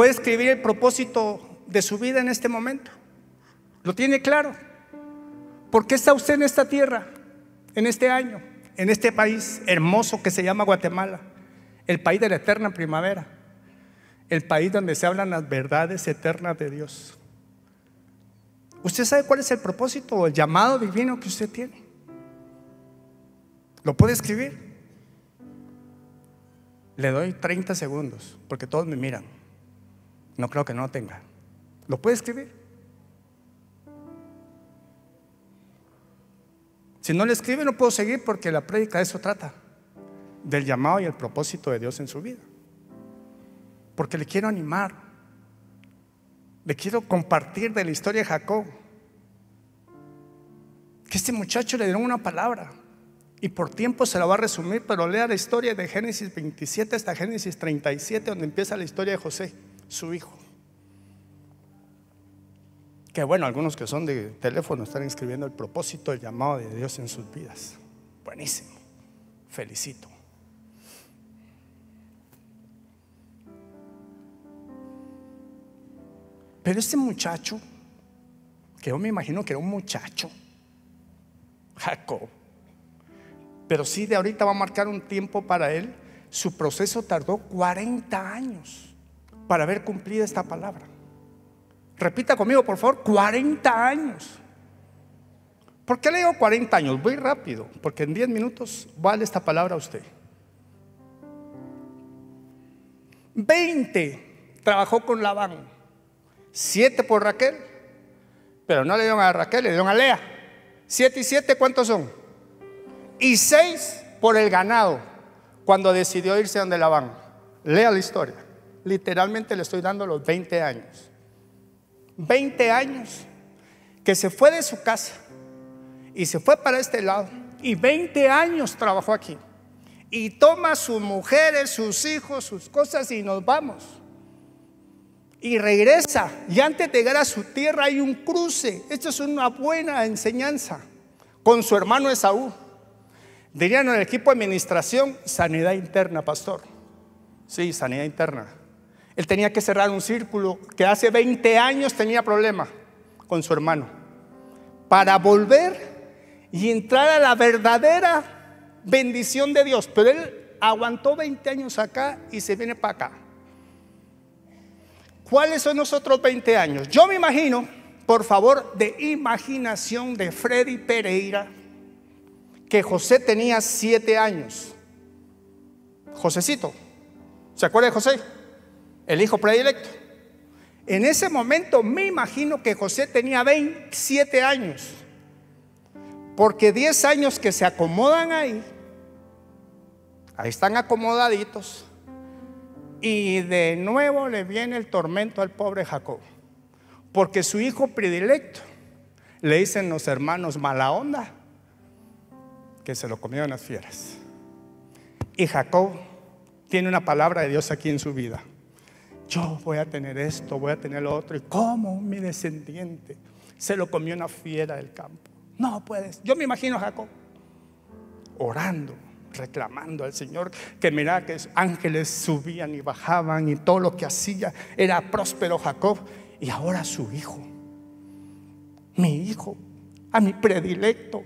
puede escribir el propósito de su vida en este momento. ¿Lo tiene claro? ¿Por qué está usted en esta tierra, en este año, en este país hermoso que se llama Guatemala? El país de la eterna primavera. El país donde se hablan las verdades eternas de Dios. ¿Usted sabe cuál es el propósito o el llamado divino que usted tiene? ¿Lo puede escribir? Le doy 30 segundos, porque todos me miran. No creo que no lo tenga. ¿Lo puede escribir? Si no le escribe, no puedo seguir porque la prédica de eso trata, del llamado y el propósito de Dios en su vida. Porque le quiero animar, le quiero compartir de la historia de Jacob. Que este muchacho le dieron una palabra y por tiempo se la va a resumir, pero lea la historia de Génesis 27 hasta Génesis 37, donde empieza la historia de José, su hijo. Que bueno, algunos que son de teléfono están escribiendo el propósito, el llamado de Dios en sus vidas. Buenísimo. Felicito. Pero este muchacho, que yo me imagino que era un muchacho, Jacob, pero sí de ahorita va a marcar un tiempo para él, su proceso tardó 40 años para haber cumplido esta palabra. Repita conmigo, por favor, 40 años. ¿Por qué le digo 40 años? Voy rápido, porque en 10 minutos vale esta palabra a usted. 20 trabajó con Labán, 7 por Raquel, pero no le dieron a Raquel, le dieron a Lea. 7 y 7, ¿cuántos son? Y 6 por el ganado, cuando decidió irse donde Labán. Lea la historia. Literalmente le estoy dando los 20 años. 20 años, que se fue de su casa y se fue para este lado. Y 20 años trabajó aquí. Y toma sus mujeres, sus hijos, sus cosas y nos vamos. Y regresa. Y antes de llegar a su tierra hay un cruce. Esto es una buena enseñanza. Con su hermano Esaú. Dirían en el equipo de administración, sanidad interna, pastor. Sí, sanidad interna. Él tenía que cerrar un círculo que hace 20 años tenía problema con su hermano. Para volver y entrar a la verdadera bendición de Dios. Pero él aguantó 20 años acá y se viene para acá. ¿Cuáles son los otros 20 años? Yo me imagino, por favor, de imaginación de Freddy Pereira, que José tenía 7 años. Josecito. ¿Se acuerda de José? El hijo predilecto. En ese momento me imagino que José tenía 27 años, porque 10 años que se acomodan ahí, ahí están acomodaditos, y de nuevo le viene el tormento al pobre Jacob, porque su hijo predilecto, le dicen los hermanos mala onda, que se lo comieron las fieras. Y Jacob tiene una palabra de Dios aquí en su vida yo voy a tener esto, voy a tener lo otro. ¿Y cómo mi descendiente se lo comió una fiera del campo? No puedes. Yo me imagino a Jacob orando, reclamando al Señor que mira que ángeles subían y bajaban y todo lo que hacía era próspero Jacob. Y ahora su hijo, mi hijo, a mi predilecto,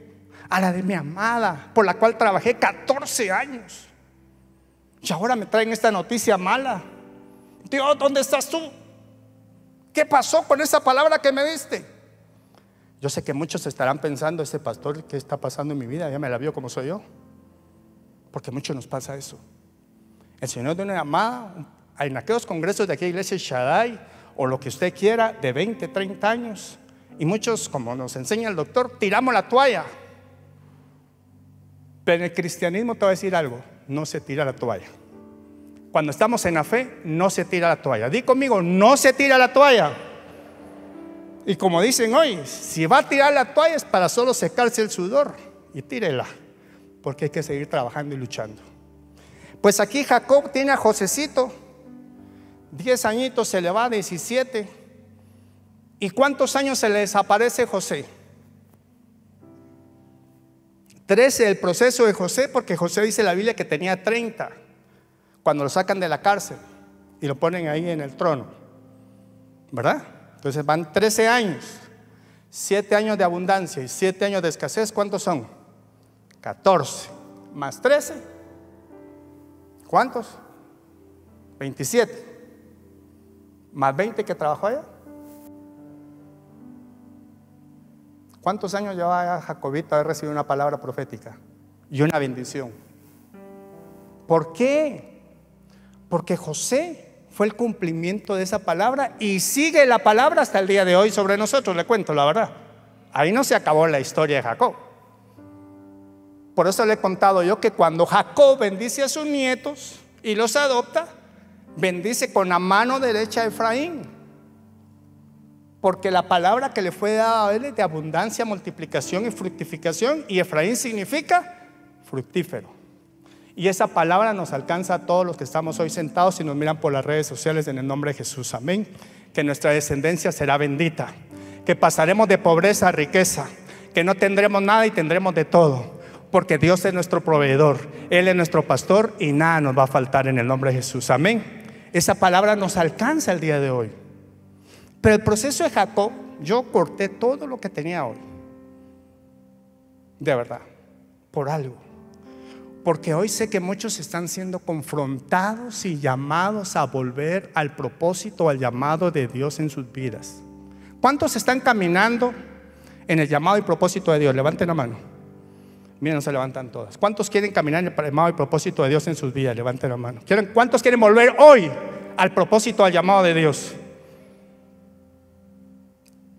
a la de mi amada, por la cual trabajé 14 años. Y ahora me traen esta noticia mala. Dios, ¿dónde estás tú? ¿Qué pasó con esa palabra que me diste? Yo sé que muchos estarán pensando, ese pastor, ¿qué está pasando en mi vida? Ya me la vio como soy yo. Porque a muchos nos pasa eso. El Señor de una llamada, en aquellos congresos de aquí, iglesia Shaddai, o lo que usted quiera, de 20, 30 años. Y muchos, como nos enseña el doctor, tiramos la toalla. Pero en el cristianismo te voy a decir algo, no se tira la toalla cuando estamos en la fe, no se tira la toalla. Di conmigo, no se tira la toalla. Y como dicen hoy, si va a tirar la toalla es para solo secarse el sudor. Y tírela, porque hay que seguir trabajando y luchando. Pues aquí Jacob tiene a Josecito, 10 añitos se le va, 17. ¿Y cuántos años se le desaparece José? 13 el proceso de José, porque José dice la Biblia que tenía 30 cuando lo sacan de la cárcel y lo ponen ahí en el trono. ¿verdad? Entonces van 13 años, 7 años de abundancia y 7 años de escasez, ¿cuántos son? 14 más 13, ¿cuántos? 27 más 20 que trabajó allá. ¿Cuántos años lleva Jacobita haber recibido una palabra profética y una bendición? ¿Por qué? Porque José fue el cumplimiento de esa palabra y sigue la palabra hasta el día de hoy sobre nosotros, le cuento la verdad. Ahí no se acabó la historia de Jacob. Por eso le he contado yo que cuando Jacob bendice a sus nietos y los adopta, bendice con la mano derecha a Efraín. Porque la palabra que le fue dada a él es de abundancia, multiplicación y fructificación. Y Efraín significa fructífero. Y esa palabra nos alcanza a todos los que estamos hoy sentados y nos miran por las redes sociales en el nombre de Jesús. Amén. Que nuestra descendencia será bendita. Que pasaremos de pobreza a riqueza. Que no tendremos nada y tendremos de todo. Porque Dios es nuestro proveedor. Él es nuestro pastor y nada nos va a faltar en el nombre de Jesús. Amén esa palabra nos alcanza el día de hoy. Pero el proceso de Jacob, yo corté todo lo que tenía hoy. De verdad, por algo. Porque hoy sé que muchos están siendo confrontados y llamados a volver al propósito, al llamado de Dios en sus vidas. ¿Cuántos están caminando en el llamado y propósito de Dios? Levanten la mano. Miren, no se levantan todas. ¿Cuántos quieren caminar en el llamado y propósito de Dios en sus vidas? Levanten la mano. ¿Cuántos quieren volver hoy al propósito, al llamado de Dios?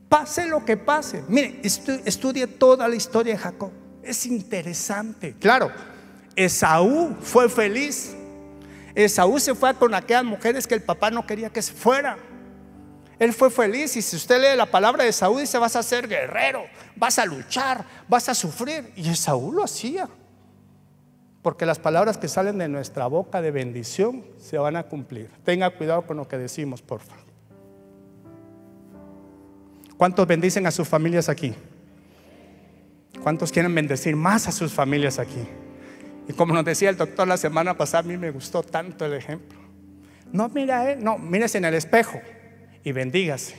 Pase lo que pase. Mire, estudie toda la historia de Jacob. Es interesante. Claro, Esaú fue feliz. Esaú se fue con aquellas mujeres que el papá no quería que se fuera. Él fue feliz y si usted lee la palabra de Saúl dice vas a ser guerrero, vas a luchar, vas a sufrir. Y Saúl lo hacía. Porque las palabras que salen de nuestra boca de bendición se van a cumplir. Tenga cuidado con lo que decimos, por favor. ¿Cuántos bendicen a sus familias aquí? ¿Cuántos quieren bendecir más a sus familias aquí? Y como nos decía el doctor la semana pasada, a mí me gustó tanto el ejemplo. No mira, eh, no, mírese en el espejo y bendígase.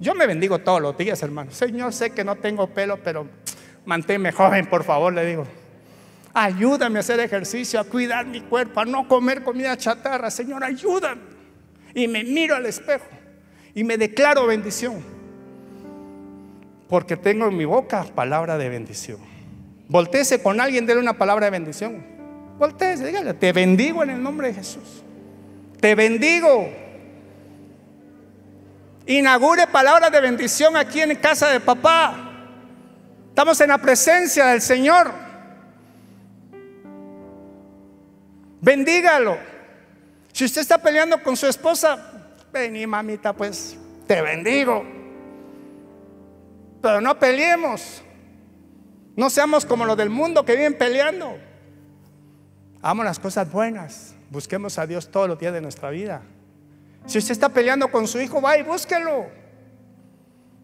Yo me bendigo todos los días, hermano. Señor, sé que no tengo pelo, pero manténme joven, por favor, le digo. Ayúdame a hacer ejercicio, a cuidar mi cuerpo, a no comer comida chatarra. Señor, ayúdame. Y me miro al espejo y me declaro bendición. Porque tengo en mi boca palabra de bendición. Voltéese con alguien, déle una palabra de bendición. Voltéese, dígale, te bendigo en el nombre de Jesús. Te bendigo. Inaugure palabras de bendición aquí en casa de papá. Estamos en la presencia del Señor. Bendígalo. Si usted está peleando con su esposa, vení mamita, pues te bendigo. Pero no peleemos. No seamos como los del mundo que viven peleando. Hagamos las cosas buenas. Busquemos a Dios todos los días de nuestra vida. Si usted está peleando con su hijo, va y búsquelo.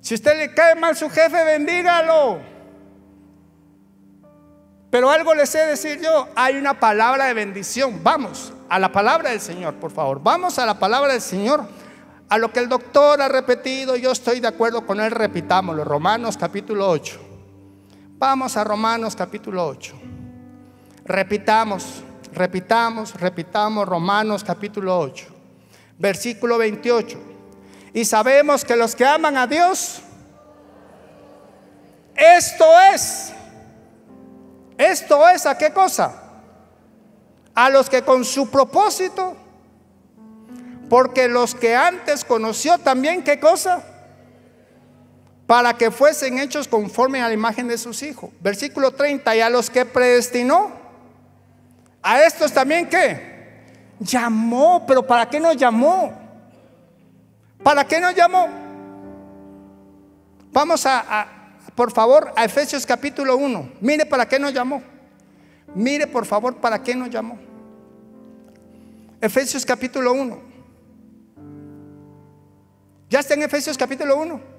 Si usted le cae mal su jefe, bendígalo. Pero algo le sé decir yo, hay una palabra de bendición. Vamos a la palabra del Señor, por favor. Vamos a la palabra del Señor. A lo que el doctor ha repetido, yo estoy de acuerdo con él, repitámoslo. Romanos capítulo 8. Vamos a Romanos capítulo 8. Repitamos, repitamos, repitamos Romanos capítulo 8 versículo 28. Y sabemos que los que aman a Dios, esto es, esto es a qué cosa? A los que con su propósito, porque los que antes conoció también qué cosa? Para que fuesen hechos conforme a la imagen de sus hijos. Versículo 30, y a los que predestinó, a estos también qué? Llamó, pero ¿para qué nos llamó? ¿Para qué nos llamó? Vamos a, por favor, a Efesios capítulo 1. Mire para qué nos llamó. Mire, por favor, para qué nos llamó. Efesios capítulo 1. ¿Ya está en Efesios capítulo 1?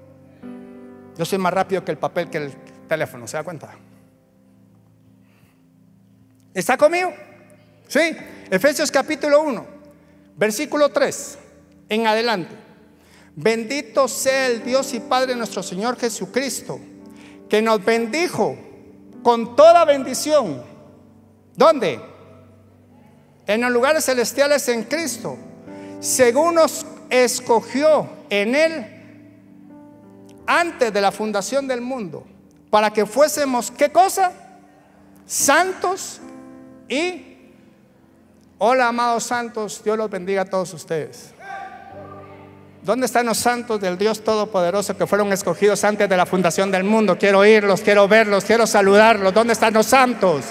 Yo soy más rápido que el papel, que el teléfono, ¿se da cuenta? ¿Está conmigo? Sí. Efesios capítulo 1, versículo 3 en adelante. Bendito sea el Dios y Padre nuestro Señor Jesucristo, que nos bendijo con toda bendición. ¿Dónde? En los lugares celestiales en Cristo, según nos escogió en Él antes de la fundación del mundo, para que fuésemos, ¿qué cosa? Santos y... Hola, amados santos, Dios los bendiga a todos ustedes. ¿Dónde están los santos del Dios Todopoderoso que fueron escogidos antes de la fundación del mundo? Quiero oírlos, quiero verlos, quiero saludarlos. ¿Dónde están los santos?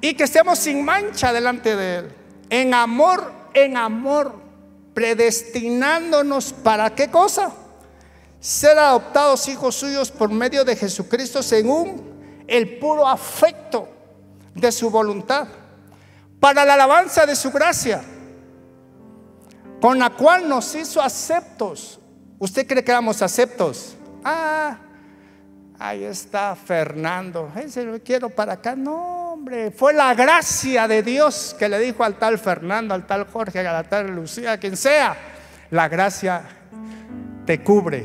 Y que estemos sin mancha delante de Él. En amor, en amor predestinándonos para qué cosa? Ser adoptados hijos suyos por medio de Jesucristo según el puro afecto de su voluntad, para la alabanza de su gracia, con la cual nos hizo aceptos. ¿Usted cree que éramos aceptos? Ah, ahí está Fernando. Ese lo quiero para acá. No, fue la gracia de Dios que le dijo al tal Fernando, al tal Jorge, a la tal Lucía, quien sea. La gracia te cubre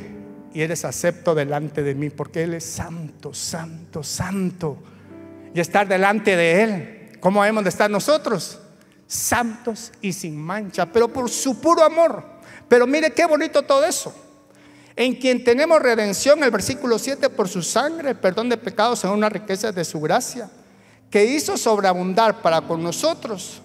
y eres acepto delante de mí porque Él es santo, santo, santo. Y estar delante de Él, ¿cómo hemos de estar nosotros? Santos y sin mancha, pero por su puro amor. Pero mire qué bonito todo eso. En quien tenemos redención, el versículo 7, por su sangre, perdón de pecados según una riqueza de su gracia que hizo sobreabundar para con nosotros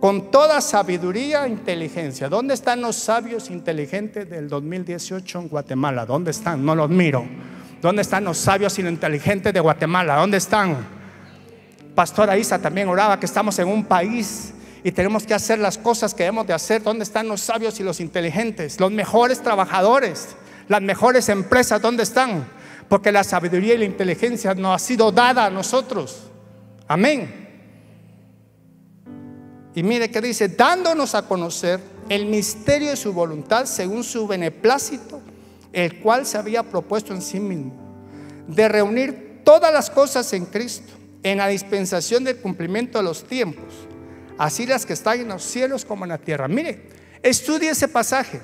con toda sabiduría e inteligencia. ¿Dónde están los sabios inteligentes del 2018 en Guatemala? ¿Dónde están? No los miro. ¿Dónde están los sabios inteligentes de Guatemala? ¿Dónde están? Pastora Isa también oraba que estamos en un país y tenemos que hacer las cosas que debemos de hacer. ¿Dónde están los sabios y los inteligentes? Los mejores trabajadores, las mejores empresas, ¿dónde están? Porque la sabiduría y la inteligencia no ha sido dada a nosotros. Amén. Y mire que dice, dándonos a conocer el misterio de su voluntad según su beneplácito, el cual se había propuesto en sí mismo, de reunir todas las cosas en Cristo, en la dispensación del cumplimiento de los tiempos, así las que están en los cielos como en la tierra. Mire, estudie ese pasaje,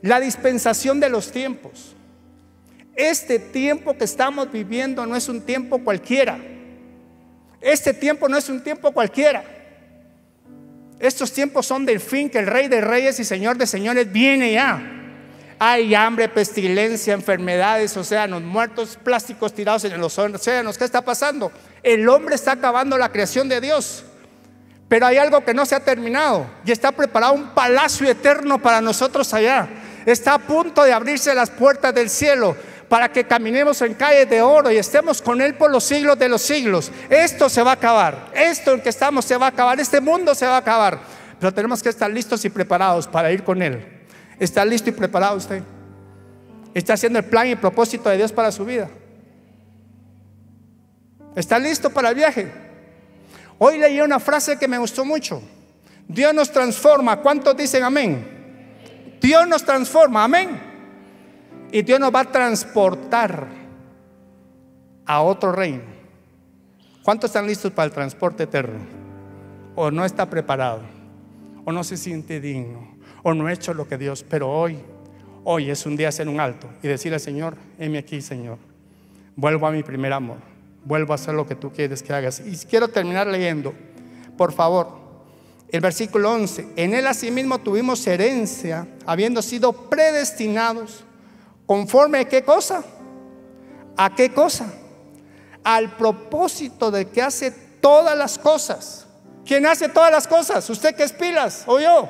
la dispensación de los tiempos. Este tiempo que estamos viviendo no es un tiempo cualquiera. Este tiempo no es un tiempo cualquiera. Estos tiempos son del fin que el Rey de Reyes y Señor de Señores viene ya. Hay hambre, pestilencia, enfermedades, océanos muertos, plásticos tirados en los océanos. ¿Qué está pasando? El hombre está acabando la creación de Dios. Pero hay algo que no se ha terminado y está preparado un palacio eterno para nosotros allá. Está a punto de abrirse las puertas del cielo para que caminemos en calles de oro y estemos con Él por los siglos de los siglos. Esto se va a acabar, esto en que estamos se va a acabar, este mundo se va a acabar, pero tenemos que estar listos y preparados para ir con Él. ¿Está listo y preparado usted? ¿Está haciendo el plan y propósito de Dios para su vida? ¿Está listo para el viaje? Hoy leí una frase que me gustó mucho. Dios nos transforma. ¿Cuántos dicen amén? Dios nos transforma. Amén. Y Dios nos va a transportar a otro reino. ¿Cuántos están listos para el transporte eterno? O no está preparado, o no se siente digno, o no ha hecho lo que Dios, pero hoy, hoy es un día hacer un alto y decirle, Señor, heme aquí, Señor. Vuelvo a mi primer amor, vuelvo a hacer lo que tú quieres que hagas. Y quiero terminar leyendo, por favor, el versículo 11. En él asimismo tuvimos herencia, habiendo sido predestinados ¿Conforme a qué cosa? ¿A qué cosa? Al propósito de que hace todas las cosas. ¿Quién hace todas las cosas? ¿Usted que es pilas o yo?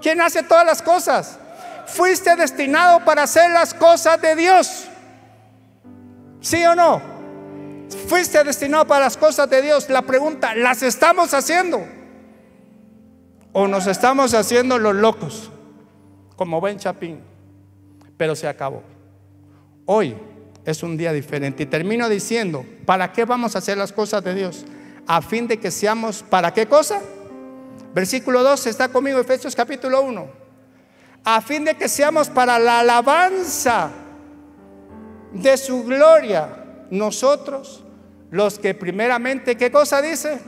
¿Quién hace todas las cosas? Fuiste destinado para hacer las cosas de Dios. ¿Sí o no? Fuiste destinado para las cosas de Dios. La pregunta, ¿las estamos haciendo? ¿O nos estamos haciendo los locos? Como Ben Chapín pero se acabó. Hoy es un día diferente. Y termino diciendo, ¿para qué vamos a hacer las cosas de Dios? A fin de que seamos, ¿para qué cosa? Versículo 2, está conmigo Efesios capítulo 1. A fin de que seamos para la alabanza de su gloria, nosotros, los que primeramente, ¿qué cosa dice?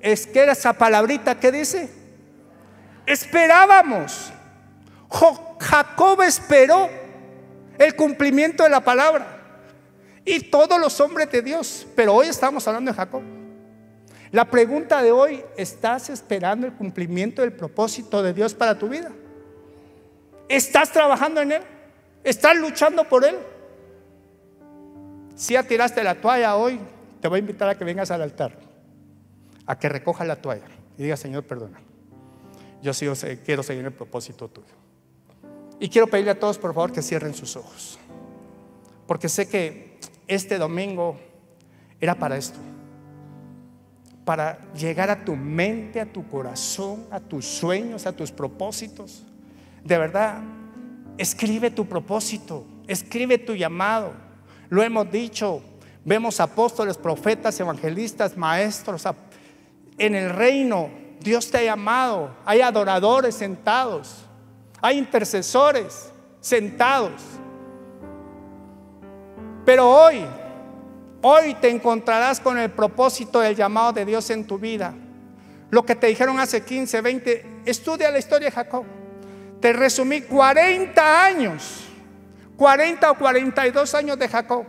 Es que esa palabrita que dice, esperábamos. Jacob esperó el cumplimiento de la palabra. Y todos los hombres de Dios. Pero hoy estamos hablando de Jacob. La pregunta de hoy, ¿estás esperando el cumplimiento del propósito de Dios para tu vida? ¿Estás trabajando en Él? ¿Estás luchando por Él? Si ya tiraste la toalla hoy, te voy a invitar a que vengas al altar, a que recojas la toalla y diga, Señor, perdona. Yo sí quiero seguir el propósito tuyo. Y quiero pedirle a todos, por favor, que cierren sus ojos. Porque sé que este domingo era para esto. Para llegar a tu mente, a tu corazón, a tus sueños, a tus propósitos. De verdad, escribe tu propósito, escribe tu llamado. Lo hemos dicho, vemos apóstoles, profetas, evangelistas, maestros. En el reino, Dios te ha llamado. Hay adoradores sentados, hay intercesores sentados. Pero hoy, hoy te encontrarás con el propósito del llamado de Dios en tu vida. Lo que te dijeron hace 15, 20, estudia la historia de Jacob. Te resumí 40 años, 40 o 42 años de Jacob.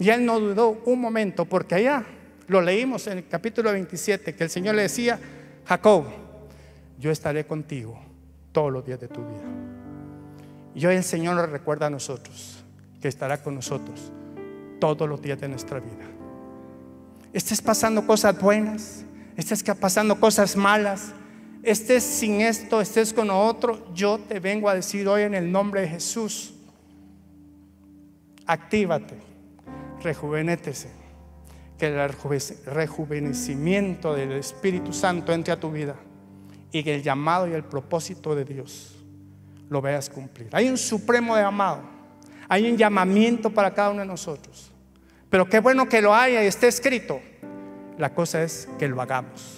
Y él no dudó un momento, porque allá lo leímos en el capítulo 27, que el Señor le decía, Jacob, yo estaré contigo todos los días de tu vida. Y hoy el Señor nos recuerda a nosotros que estará con nosotros todos los días de nuestra vida. Estés pasando cosas buenas, estés pasando cosas malas, estés sin esto, estés con otro, yo te vengo a decir hoy en el nombre de Jesús, actívate, rejuvenétese, que el rejuvenecimiento del Espíritu Santo entre a tu vida y que el llamado y el propósito de Dios lo veas cumplir. Hay un supremo llamado, hay un llamamiento para cada uno de nosotros, pero qué bueno que lo haya y esté escrito. La cosa es que lo hagamos